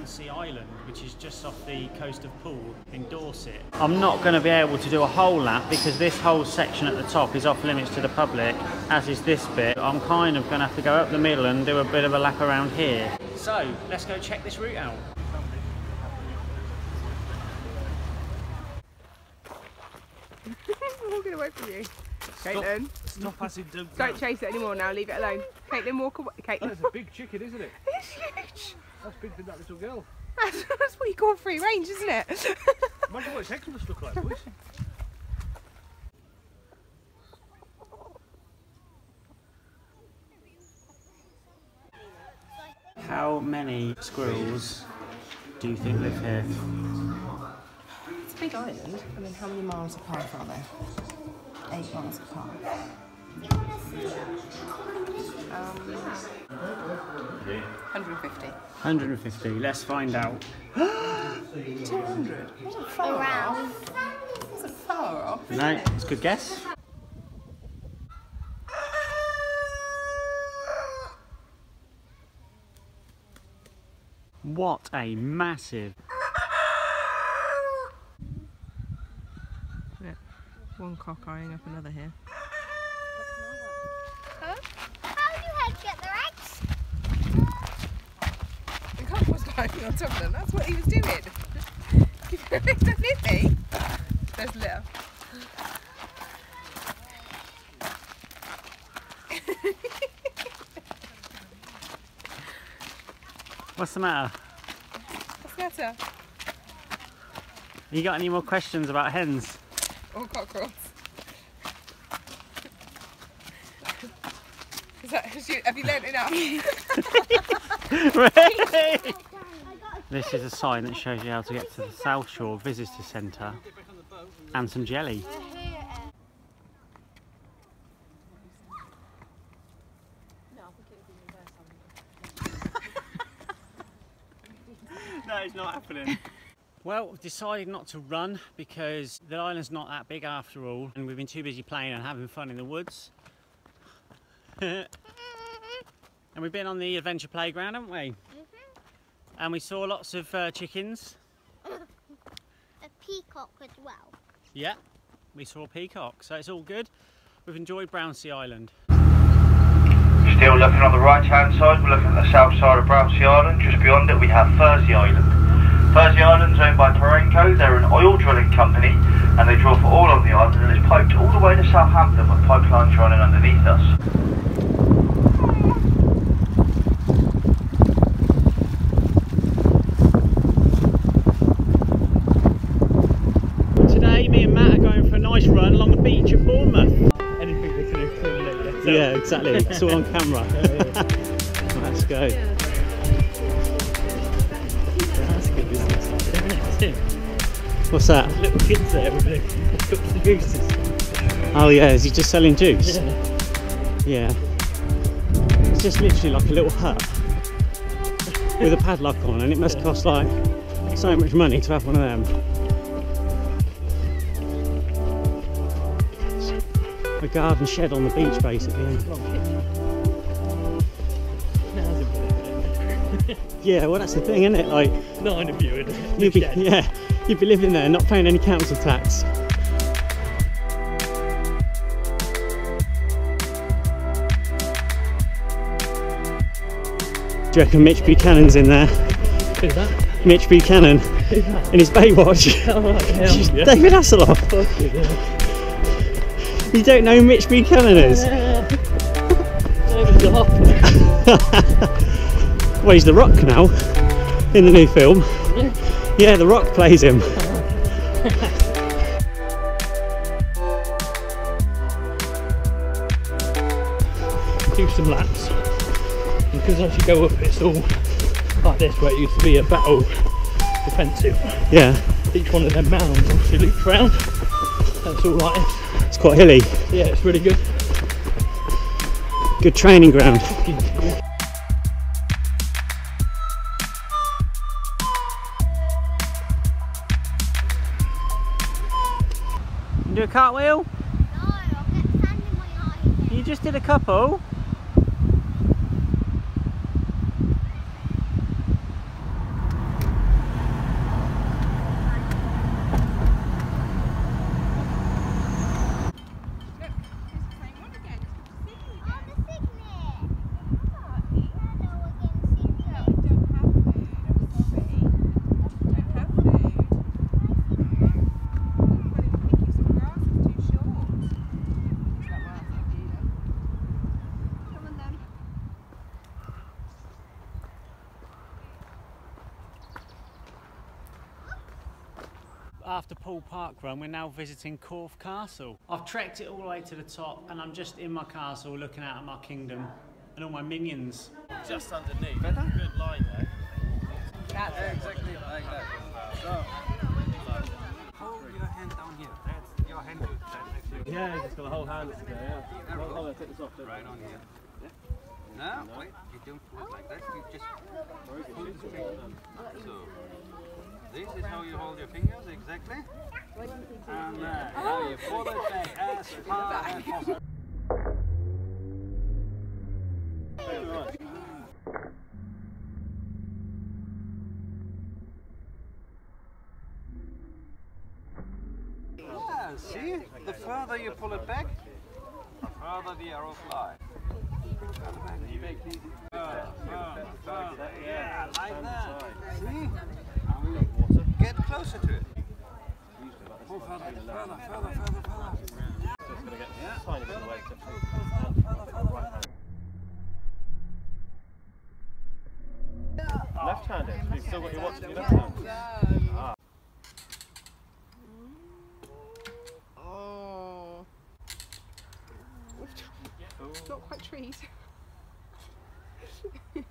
Brownsea Island, which is just off the coast of Poole in Dorset. I'm not going to be able to do a whole lap because this whole section at the top is off limits to the public, as is this bit. I'm kind of going to have to go up the middle and do a bit of a lap around here. So, let's go check this route out. I'm walking away from you. Caitlin, Stop passing Doug. don't chase it anymore now, leave it alone. Caitlin, walk away. Caitlin, That's a big chicken, isn't it? it's huge. That's big for that little girl. That's, that's what you call free range, isn't it? Imagine what its eggs must look like, boys. How many squirrels do you think live here? It's a big island. I mean, how many miles apart are they? Eight miles apart. Um, 150. 150. Let's find out. 200. Wasn't far off. Wasn't far off. No, it's a good guess. What a massive. Yeah. One cock eyeing up another here. Huh? How do you get their eggs? The cock was on top of them. That's what he was doing. Don't hit me. There's litter. What's the matter? What's the matter? You got any more questions about hens? Or cockerels. Is that, have you learnt enough? This is a sign that shows you how to get to the South Shore Visitor Centre and some jelly. No, it's not happening. Well, decided not to run because the island's not that big after all, and we've been too busy playing and having fun in the woods. and we've been on the adventure playground, haven't we? And we saw lots of uh, chickens. A peacock as well. Yeah, we saw a peacock, so it's all good. We've enjoyed Brownsea Island. Still looking on the right hand side, we're looking at the south side of Brownsea Island. Just beyond it we have Furzey Island. Furzey Island's owned by Perenco, they're an oil drilling company and they drill for oil on the island and it's piped all the way to Southampton with pipelines running underneath us. Yeah, exactly. It's all on camera. Let's go. That's a good business idea, isn't it? What's that? Little kids there with the cups of juices. Oh yeah, is he just selling juice? Yeah. Yeah. It's just literally like a little hut with a padlock on, and it must cost like so much money to have one of them. A garden shed on the beach, basically. Yeah, well that's the thing, isn't it? Like Nine of you in a you'd be, yeah, you'd be living there, not paying any council tax. Do you reckon Mitch Buchanan's in there? Who's that? Mitch Buchanan Who's that? in his Baywatch. Oh, right. David Hasselhoff. You, don't know Mitch Buchanan is? Well, he's The Rock now in the new film. Yeah, The Rock plays him. do some laps because as you go up it's all like this where it used to be a battle defensive Yeah, each one of them mounds obviously loops round that's all like this it's quite hilly. yeah it's really good Good training ground. Do a cartwheel? No, I'll get sand in my eye. You just did a couple. Poole Park run, we're now visiting Corfe Castle. I've trekked it all the way to the top and I'm just in my castle looking out at my kingdom and all my minions. Just underneath. Good line there. That's it. Exactly like that. So, hold your hand down here. That's your hand. Yeah, you just got a whole hand there, yeah. Hold, hold on, take this off. don't Right on here. No, wait, you don't do it like that. You just so. This is how you hold your fingers exactly. And uh, now you pull it back as far as possible. Yeah, see? The further you pull it back, the further the arrow flies. Further, further, further. Yeah, like that. See? Get closer to it. Pull further, further, further, further, further. Just gonna get a tiny bit of weight. Left-handed. You've still got your watch in your left hand. Ah. Oh. Not quite trees.